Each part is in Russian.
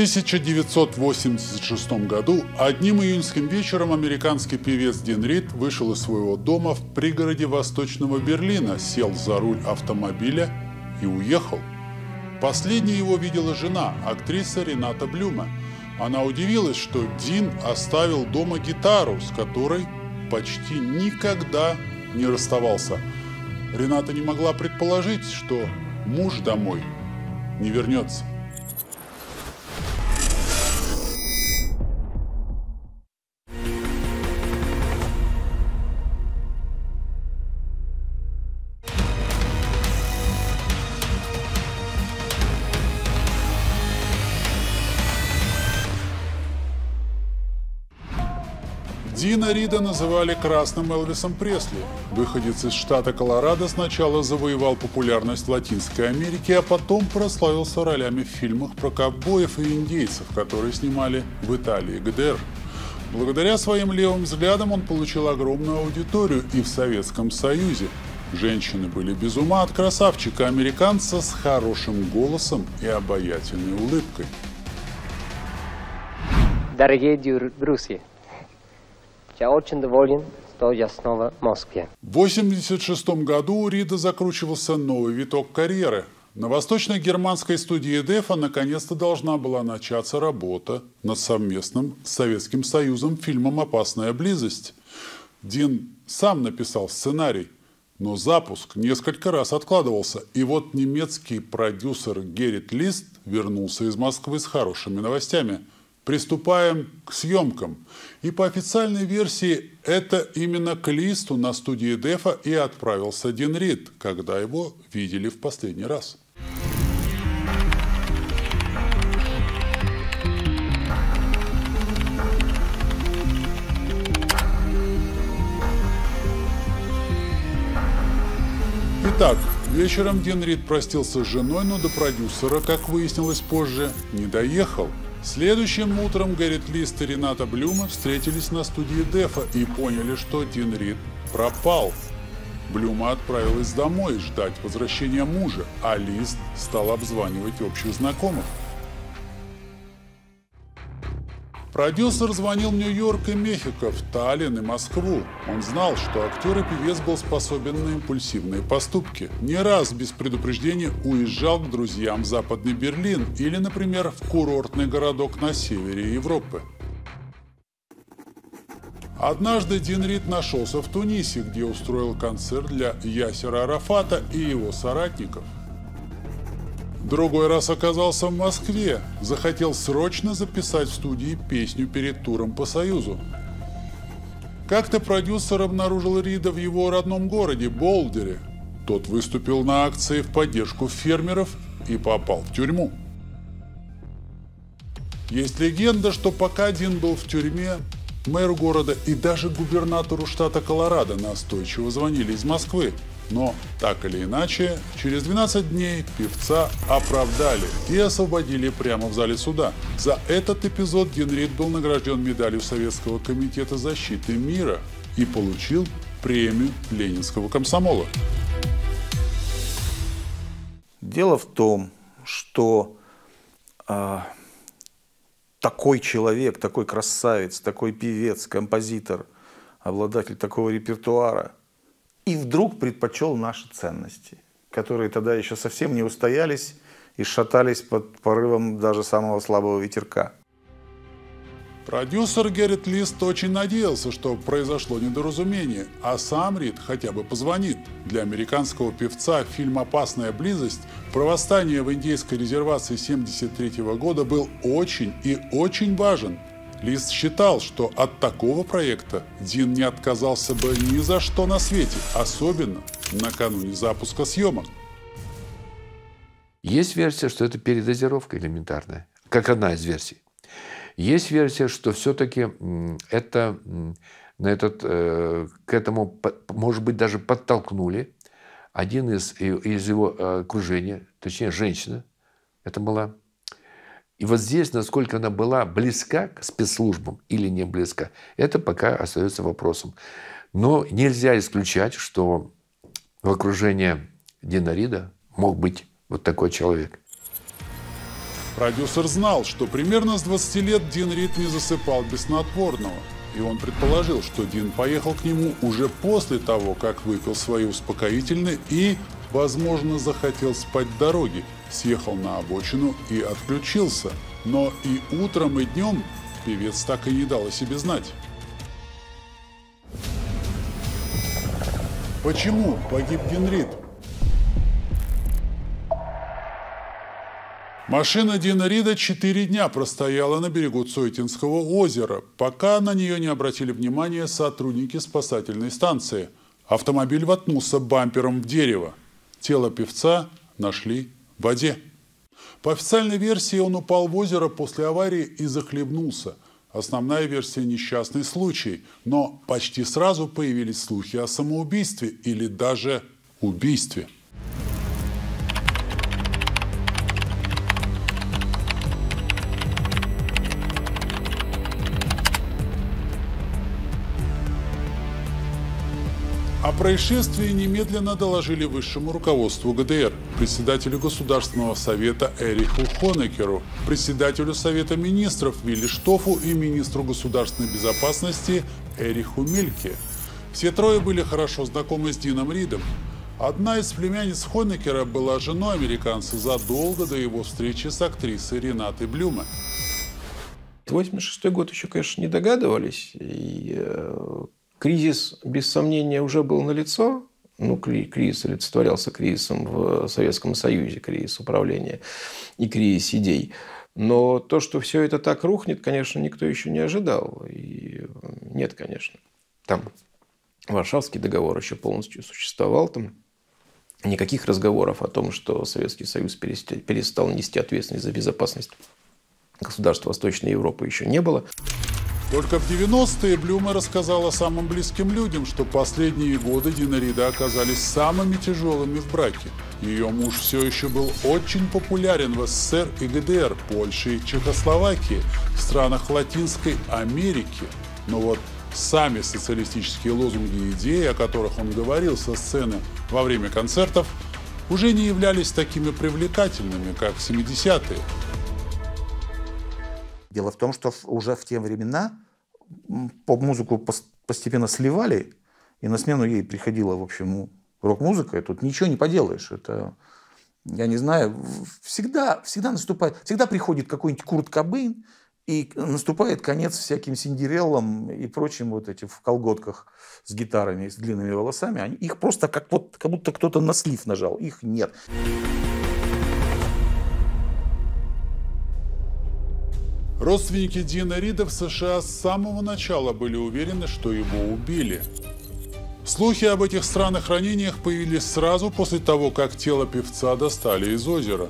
1986 году одним июньским вечером американский певец Дин Рид вышел из своего дома в пригороде Восточного Берлина, сел за руль автомобиля и уехал. Последней его видела жена, актриса Рената Блюма. Она удивилась, что Дин оставил дома гитару, с которой почти никогда не расставался. Рената не могла предположить, что муж домой не вернется. Дина Рида называли красным Элвисом Пресли. Выходец из штата Колорадо сначала завоевал популярность в Латинской Америке, а потом прославился ролями в фильмах про ковбоев и индейцев, которые снимали в Италии ГДР. Благодаря своим левым взглядам он получил огромную аудиторию и в Советском Союзе. Женщины были без ума от красавчика-американца с хорошим голосом и обаятельной улыбкой. Дорогие друзья, я очень доволен, что я снова в Москве. В 1986 году у Рида закручивался новый виток карьеры. На восточно-германской студии ДЭФа наконец-то должна была начаться работа над совместным с Советским Союзом фильмом «Опасная близость». Дин сам написал сценарий, но запуск несколько раз откладывался. И вот немецкий продюсер Геррит Лист вернулся из Москвы с хорошими новостями – приступаем к съемкам. И по официальной версии это именно к листу на студии Дефа и отправился Дин Рид, когда его видели в последний раз. Итак, вечером Дин Рид простился с женой, но до продюсера, как выяснилось позже, не доехал – Следующим утром Гэррит Лист и Рената Блюма встретились на студии Дефа и поняли, что Дин Рид пропал. Блюма отправилась домой ждать возвращения мужа, а Лист стал обзванивать общих знакомых. Продюсер звонил в Нью-Йорк и Мехико, в Таллин и Москву. Он знал, что актер и певец был способен на импульсивные поступки. Не раз без предупреждения уезжал к друзьям в Западный Берлин или, например, в курортный городок на севере Европы. Однажды Дин Рид нашелся в Тунисе, где устроил концерт для Ясера Арафата и его соратников – Другой раз оказался в Москве. Захотел срочно записать в студии песню перед туром по Союзу. Как-то продюсер обнаружил Рида в его родном городе, Болдере. Тот выступил на акции в поддержку фермеров и попал в тюрьму. Есть легенда, что пока Дин был в тюрьме, мэру города и даже губернатору штата Колорадо настойчиво звонили из Москвы – но, так или иначе, через 12 дней певца оправдали и освободили прямо в зале суда. За этот эпизод Генрид был награжден медалью Советского комитета защиты мира и получил премию Ленинского комсомола. Дело в том, что э, такой человек, такой красавец, такой певец, композитор, обладатель такого репертуара – и вдруг предпочел наши ценности, которые тогда еще совсем не устоялись и шатались под порывом даже самого слабого ветерка. Продюсер Геррит Лист очень надеялся, что произошло недоразумение, а сам Рид хотя бы позвонит. Для американского певца фильм «Опасная близость» про восстание в индейской резервации 1973 года был очень и очень важен – Лист считал, что от такого проекта Дин не отказался бы ни за что на свете, особенно накануне запуска съемок. Есть версия, что это передозировка элементарная, как одна из версий. Есть версия, что все-таки это, на этот, э, к этому, может быть, даже подтолкнули один из, из его э, окружения, точнее, женщина, это была и вот здесь, насколько она была близка к спецслужбам или не близка, это пока остается вопросом. Но нельзя исключать, что в окружении Динарида мог быть вот такой человек. Продюсер знал, что примерно с 20 лет Дин Рид не засыпал без снотворного, и он предположил, что Дин поехал к нему уже после того, как выпил свои успокоительные и, возможно, захотел спать в дороге, съехал на обочину и отключился. Но и утром, и днем певец так и не дал о себе знать. Почему погиб Дин Рид? Машина Дина Рида четыре дня простояла на берегу Цойтинского озера, пока на нее не обратили внимание сотрудники спасательной станции. Автомобиль воткнулся бампером в дерево. Тело певца нашли в воде. По официальной версии он упал в озеро после аварии и захлебнулся. Основная версия – несчастный случай, но почти сразу появились слухи о самоубийстве или даже убийстве. Происшествии немедленно доложили высшему руководству ГДР, председателю Государственного совета Эриху Хонекеру, председателю Совета министров Вилли Штофу и министру государственной безопасности Эриху Мильке. Все трое были хорошо знакомы с Дином Ридом. Одна из племянниц Хонекера была женой американца задолго до его встречи с актрисой Ренатой Блюма. 86 год еще, конечно, не догадывались. И э, Кризис, без сомнения, уже был налицо. Ну, кризис олицетворялся кризисом в Советском Союзе, кризис управления и кризис идей. Но то, что все это так рухнет, конечно, никто еще не ожидал. И нет, конечно. Там Варшавский договор еще полностью существовал. Там никаких разговоров о том, что Советский Союз перестал нести ответственность за безопасность государств Восточной Европы еще не было. Только в 90-е Блюма рассказала самым близким людям, что последние годы Динарида оказались самыми тяжелыми в браке. Ее муж все еще был очень популярен в СССР и ГДР, Польше и Чехословакии, в странах Латинской Америки. Но вот сами социалистические лозунги и идеи, о которых он говорил со сцены во время концертов, уже не являлись такими привлекательными, как в 70-е. Дело в том, что уже в те времена поп-музыку постепенно сливали, и на смену ей приходила, в общем, рок-музыка, и тут ничего не поделаешь. Это, я не знаю, всегда, всегда наступает, всегда приходит какой-нибудь Курт Кобейн, и наступает конец всяким синдереллам и прочим вот этим в колготках с гитарами, с длинными волосами. Они, их просто как, вот, как будто кто-то на слив нажал. Их нет. Родственники Дина Рида в США с самого начала были уверены, что его убили. Слухи об этих странных ранениях появились сразу после того, как тело певца достали из озера.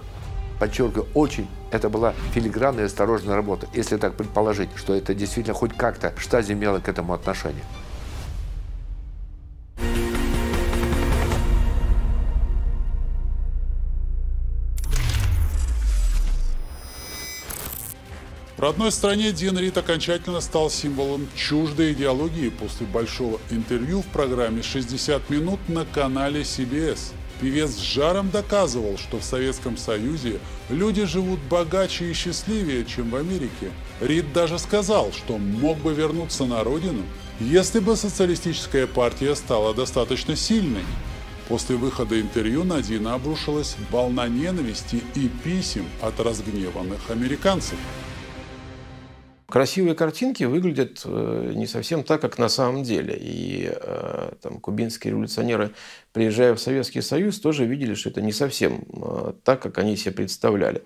Подчеркиваю, очень это была филигранная и осторожная работа, если так предположить, что это действительно хоть как-то штази имело к этому отношение. В родной стране Дин Рид окончательно стал символом чуждой идеологии после большого интервью в программе «60 минут» на канале CBS. Певец с жаром доказывал, что в Советском Союзе люди живут богаче и счастливее, чем в Америке. Рид даже сказал, что мог бы вернуться на родину, если бы социалистическая партия стала достаточно сильной. После выхода интервью на Дина обрушилась волна ненависти и писем от разгневанных американцев. Красивые картинки выглядят э, не совсем так, как на самом деле. И э, там, кубинские революционеры, приезжая в Советский Союз, тоже видели, что это не совсем э, так, как они себе представляли.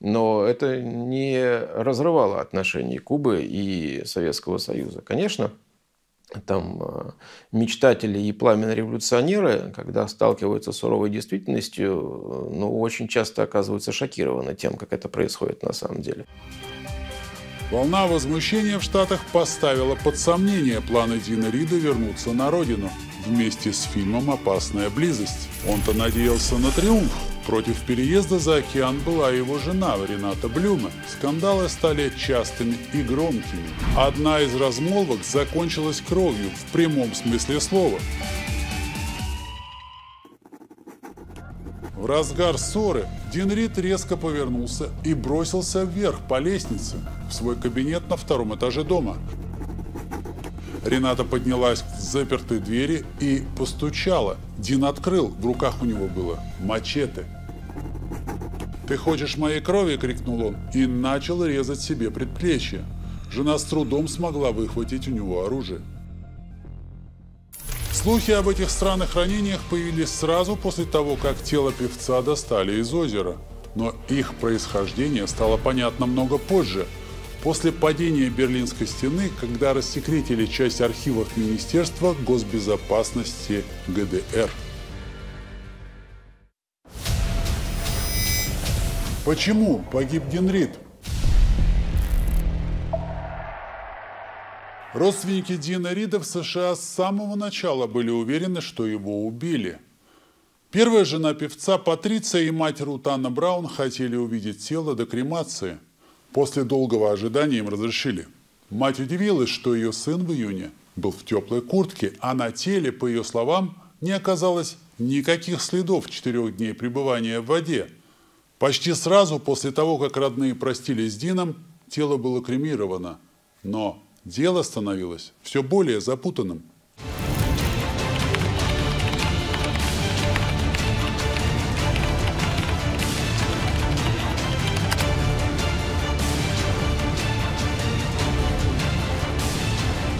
Но это не разрывало отношения Кубы и Советского Союза. Конечно, там мечтатели и пламенные революционеры, когда сталкиваются с суровой действительностью, ну, очень часто оказываются шокированы тем, как это происходит на самом деле. Волна возмущения в Штатах поставила под сомнение планы Дина Рида вернуться на родину вместе с фильмом «Опасная близость». Он-то надеялся на триумф. Против переезда за океан была его жена Рената Блюма. Скандалы стали частыми и громкими. Одна из размолвок закончилась кровью в прямом смысле слова. Разгар ссоры Дин Рид резко повернулся и бросился вверх по лестнице в свой кабинет на втором этаже дома. Рената поднялась к запертой двери и постучала. Дин открыл, в руках у него было мачете. «Ты хочешь моей крови?» – крикнул он и начал резать себе предплечье. Жена с трудом смогла выхватить у него оружие. Слухи об этих странных ранениях появились сразу после того, как тело певца достали из озера. Но их происхождение стало понятно много позже, после падения Берлинской стены, когда рассекретили часть архивов Министерства госбезопасности ГДР. Почему погиб Генрид? Родственники Дина Рида в США с самого начала были уверены, что его убили. Первая жена певца Патриция и мать Рутана Браун хотели увидеть тело до кремации. После долгого ожидания им разрешили. Мать удивилась, что ее сын в июне был в теплой куртке, а на теле, по ее словам, не оказалось никаких следов четырех дней пребывания в воде. Почти сразу после того, как родные простились с Дином, тело было кремировано. Но дело становилось все более запутанным.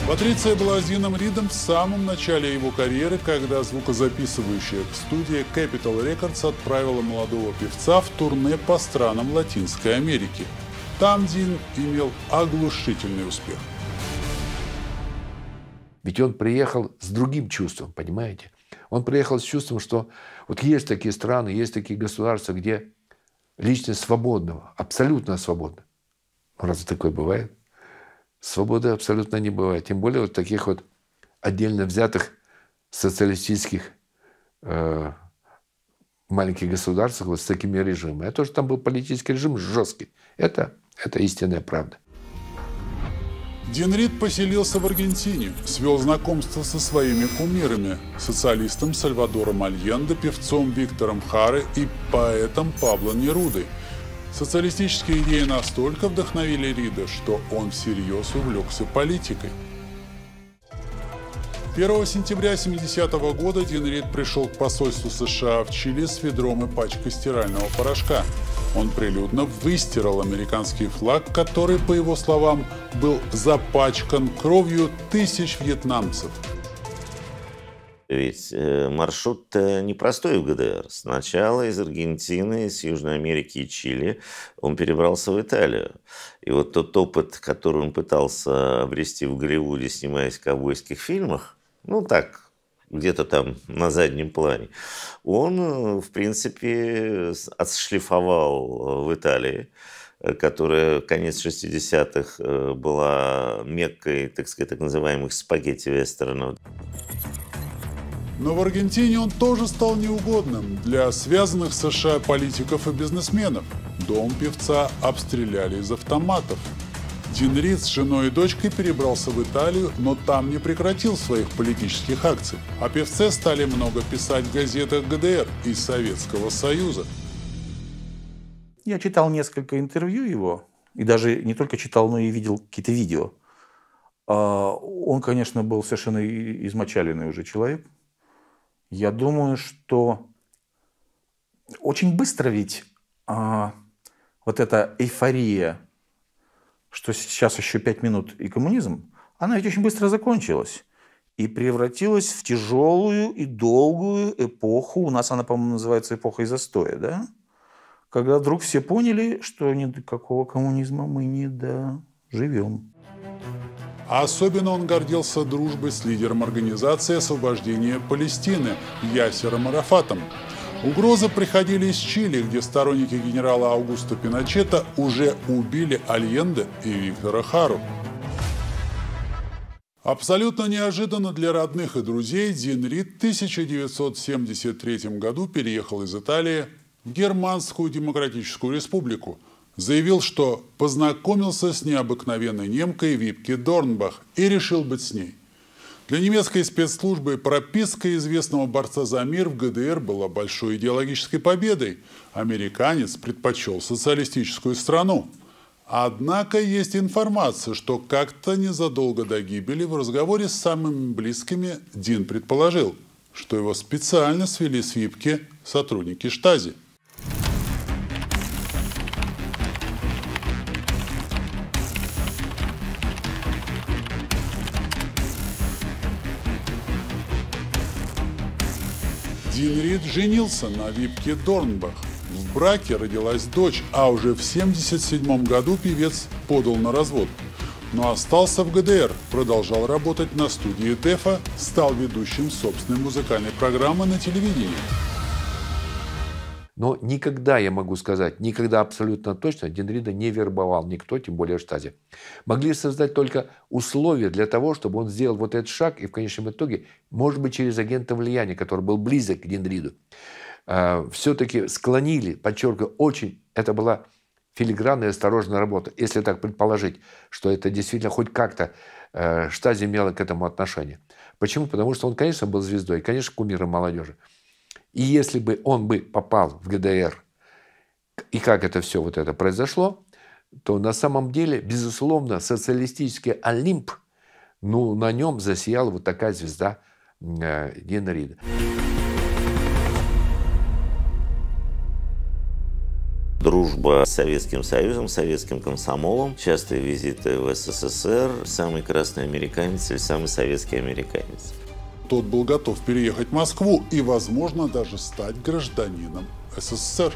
Патриция была с Дином Ридом в самом начале его карьеры, когда звукозаписывающая студия Capital Records отправила молодого певца в турне по странам Латинской Америки. Там Дин имел оглушительный успех. Ведь он приехал с другим чувством, понимаете? Он приехал с чувством, что вот есть такие страны, есть такие государства, где личность свободного, абсолютно свободна. Ну, разве такое бывает? Свободы абсолютно не бывает. Тем более вот таких вот отдельно взятых социалистических э, маленьких государствах вот с такими режимами. А то, там был политический режим жесткий, это, это истинная правда. Дин Рид поселился в Аргентине, свел знакомство со своими кумирами, социалистом Сальвадором Альенде, певцом Виктором Харе и поэтом Пабло Нерудой. Социалистические идеи настолько вдохновили Рида, что он всерьез увлекся политикой. 1 сентября 70 -го года Дин Рид пришел к посольству США в Чили с ведром и пачкой стирального порошка. Он прилюдно выстирал американский флаг, который, по его словам, был запачкан кровью тысяч вьетнамцев. Ведь э, маршрут непростой в ГДР. Сначала из Аргентины, из Южной Америки и Чили он перебрался в Италию. И вот тот опыт, который он пытался обрести в Голливуде, снимаясь в ковбойских фильмах, ну так, где-то там на заднем плане, он, в принципе, отшлифовал в Италии, которая конец 60-х э, была меккой, так сказать, так называемых спагетти-вестернов. Но в Аргентине он тоже стал неугодным для связанных с США политиков и бизнесменов. Дом певца обстреляли из автоматов. Дин Рид с женой и дочкой перебрался в Италию, но там не прекратил своих политических акций. О певце стали много писать в газетах ГДР и Советского Союза. Я читал несколько интервью его, и даже не только читал, но и видел какие-то видео. А, он, конечно, был совершенно измочаленный уже человек. Я думаю, что очень быстро ведь а, вот эта эйфория что сейчас еще пять минут и коммунизм, она ведь очень быстро закончилась и превратилась в тяжелую и долгую эпоху. У нас она, по-моему, называется эпохой застоя, да? Когда вдруг все поняли, что ни до какого коммунизма мы не доживем. А особенно он гордился дружбой с лидером Организации освобождения Палестины Ясером Арафатом, Угрозы приходили из Чили, где сторонники генерала Аугуста Пиночета уже убили Альенде и Виктора Хару. Абсолютно неожиданно для родных и друзей Дин Рид в 1973 году переехал из Италии в Германскую Демократическую Республику. Заявил, что познакомился с необыкновенной немкой Випки Дорнбах и решил быть с ней. Для немецкой спецслужбы прописка известного борца за мир в ГДР была большой идеологической победой. Американец предпочел социалистическую страну. Однако есть информация, что как-то незадолго до гибели в разговоре с самыми близкими Дин предположил, что его специально свели с Випке сотрудники штази. Женился на Випке Дорнбах. В браке родилась дочь, а уже в 1977 году певец подал на развод. Но остался в ГДР, продолжал работать на студии ДЕФа, стал ведущим собственной музыкальной программы на телевидении. Но никогда, я могу сказать, никогда абсолютно точно Денрида не вербовал никто, тем более штазе. Могли создать только условия для того, чтобы он сделал вот этот шаг и в конечном итоге, может быть, через агента влияния, который был близок к Денриду, а, все-таки склонили, подчеркиваю, очень, это была филигранная осторожная работа, если так предположить, что это действительно хоть как-то э, штази имела к этому отношение. Почему? Потому что он, конечно, был звездой, конечно, кумиром молодежи. И если бы он бы попал в ГДР, и как это все вот это произошло, то на самом деле, безусловно, социалистический Олимп, ну, на нем засияла вот такая звезда э, Дина Рида. Дружба с Советским Союзом, Советским комсомолом, частые визиты в СССР, самый красный американец или самый советский американец тот был готов переехать в Москву и, возможно, даже стать гражданином СССР.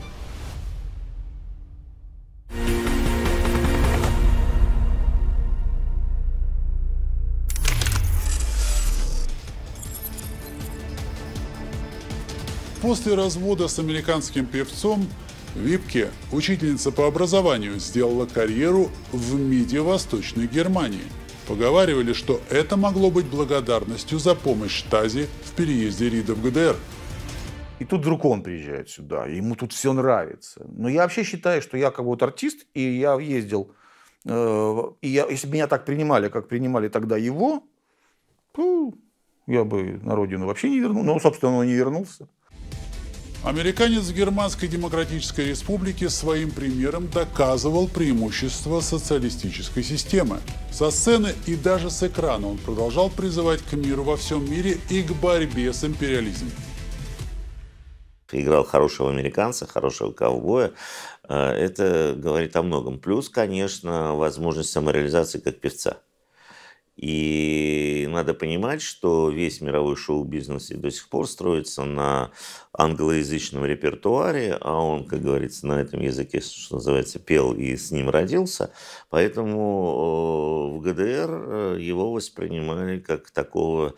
После развода с американским певцом Випке, учительница по образованию, сделала карьеру в МИДе Восточной Германии – Поговаривали, что это могло быть благодарностью за помощь Штази в переезде Рида в ГДР. И тут вдруг он приезжает сюда, ему тут все нравится. Но я вообще считаю, что я как вот артист, и я ездил, э, и я, если бы меня так принимали, как принимали тогда его, я бы на родину вообще не вернулся. Ну, собственно, он не вернулся. Американец Германской Демократической Республике своим примером доказывал преимущество социалистической системы. Со сцены и даже с экрана он продолжал призывать к миру во всем мире и к борьбе с империализмом. Играл хорошего американца, хорошего ковбоя. Э, это говорит о многом. Плюс, конечно, возможность самореализации как певца. И надо понимать, что весь мировой шоу-бизнес до сих пор строится на англоязычном репертуаре, а он, как говорится, на этом языке, что называется, пел и с ним родился. Поэтому в ГДР э, его воспринимали как такого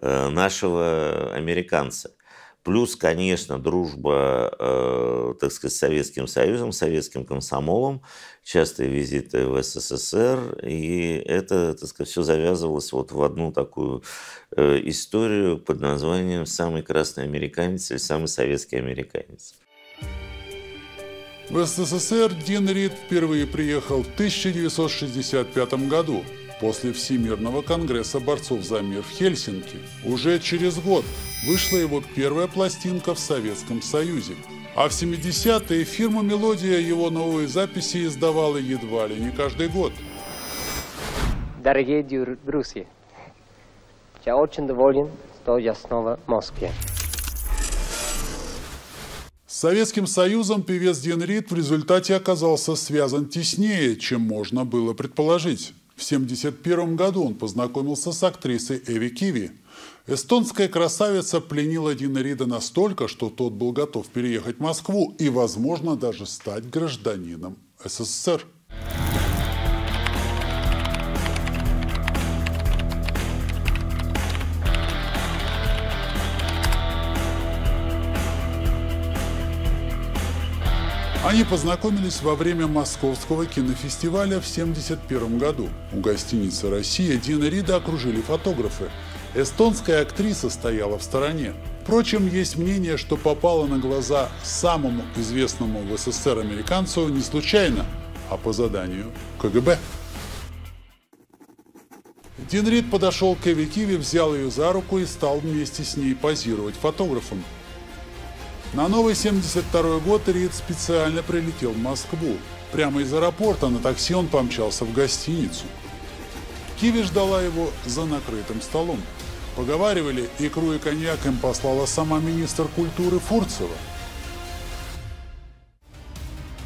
э, нашего американца. Плюс, конечно, дружба, э, так сказать, с Советским Союзом, Советским комсомолом, частые визиты в СССР, и это, так сказать, все завязывалось вот в одну такую э, историю под названием «Самый красный американец» или «Самый советский американец». В СССР Дин Рид впервые приехал в 1965 году после Всемирного конгресса борцов за мир в Хельсинки. Уже через год вышла его первая пластинка в Советском Союзе. А в 70-е фирма «Мелодия» его новые записи издавала едва ли не каждый год. Дорогие друзья, я очень доволен, что я снова в Москве. С Советским Союзом певец Дин Рид в результате оказался связан теснее, чем можно было предположить. В 1971 году он познакомился с актрисой Эви Киви. Эстонская красавица пленила Дина Рида настолько, что тот был готов переехать в Москву и, возможно, даже стать гражданином СССР. Они познакомились во время Московского кинофестиваля в 1971 году. У гостиницы «Россия» Дина Рида окружили фотографы. Эстонская актриса стояла в стороне. Впрочем, есть мнение, что попала на глаза самому известному в СССР американцу не случайно, а по заданию КГБ. Дин Рид подошел к Эви Киви, взял ее за руку и стал вместе с ней позировать фотографом. На новый 72 год Рид специально прилетел в Москву. Прямо из аэропорта на такси он помчался в гостиницу. Киви ждала его за накрытым столом. Поговаривали, икру и коньяк им послала сама министр культуры Фурцева.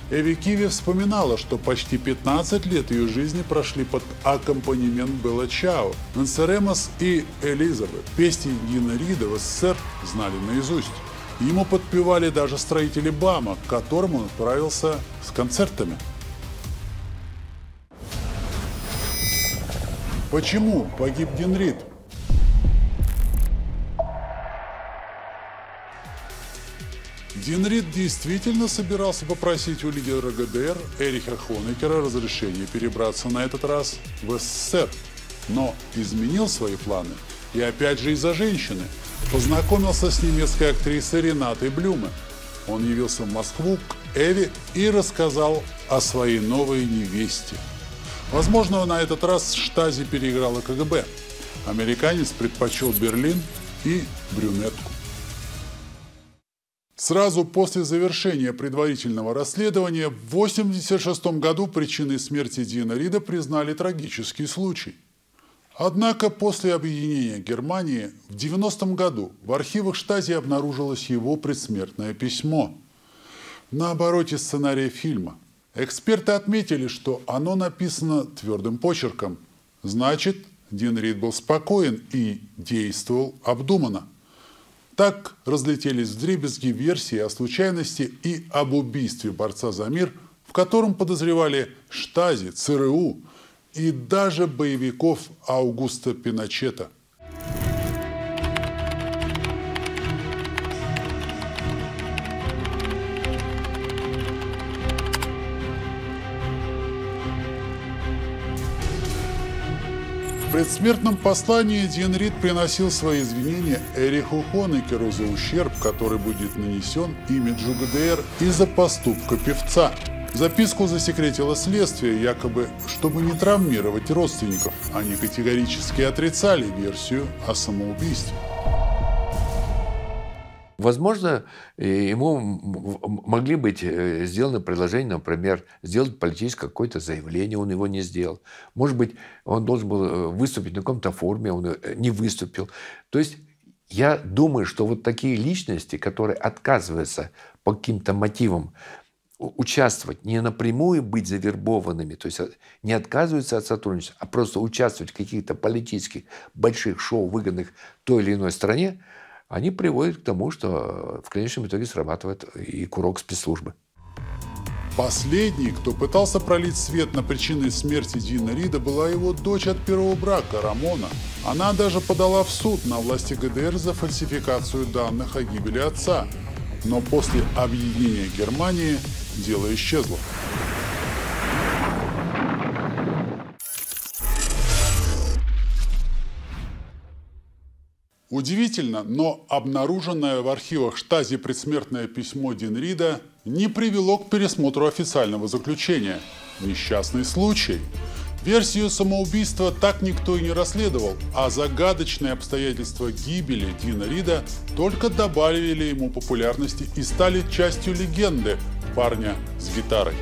Эви Киви вспоминала, что почти 15 лет ее жизни прошли под аккомпанемент Белла Чао. Венсеремос и Элизабет песни Дина Рида в СССР знали наизусть. Ему подпевали даже строители БАМа, к которым он отправился с концертами. Почему погиб Дин Рид? Дин Рид действительно собирался попросить у лидера ГДР Эриха Хонекера разрешения перебраться на этот раз в СССР, но изменил свои планы и опять же из-за женщины. Познакомился с немецкой актрисой Ренатой Блюме. Он явился в Москву к Эви и рассказал о своей новой невесте. Возможно, на этот раз Штази переиграла КГБ. Американец предпочел Берлин и брюнетку. Сразу после завершения предварительного расследования в 1986 году причиной смерти Дина Рида признали трагический случай. Однако после объединения Германии в 90 году в архивах Штази обнаружилось его предсмертное письмо. На обороте сценария фильма. Эксперты отметили, что оно написано твердым почерком. Значит, Дин Рид был спокоен и действовал обдуманно. Так разлетелись вдребезги версии о случайности и об убийстве борца за мир, в котором подозревали Штази, ЦРУ и даже боевиков Аугуста Пиночета. В предсмертном послании Дин Рид приносил свои извинения Эриху Хонекеру за ущерб, который будет нанесен имиджу ГДР из-за поступка певца. Записку засекретило следствие, якобы, чтобы не травмировать родственников. Они категорически отрицали версию о самоубийстве. Возможно, ему могли быть э, сделаны предложения, например, сделать политическое какое-то заявление, он его не сделал. Может быть, он должен был э, выступить на каком-то форуме, он э, не выступил. То есть я думаю, что вот такие личности, которые отказываются по каким-то мотивам участвовать, не напрямую быть завербованными, то есть не отказываются от сотрудничества, а просто участвовать в каких-то политических больших шоу, выгодных той или иной стране, они приводят к тому, что в конечном итоге срабатывает и курок спецслужбы. Последний, кто пытался пролить свет на причины смерти Дина Рида, была его дочь от первого брака, Рамона. Она даже подала в суд на власти ГДР за фальсификацию данных о гибели отца. Но после объединения Германии дело исчезло. Удивительно, но обнаруженное в архивах Штази предсмертное письмо Динрида не привело к пересмотру официального заключения. Несчастный случай. Версию самоубийства так никто и не расследовал, а загадочные обстоятельства гибели Дина Рида только добавили ему популярности и стали частью легенды парня с гитарой.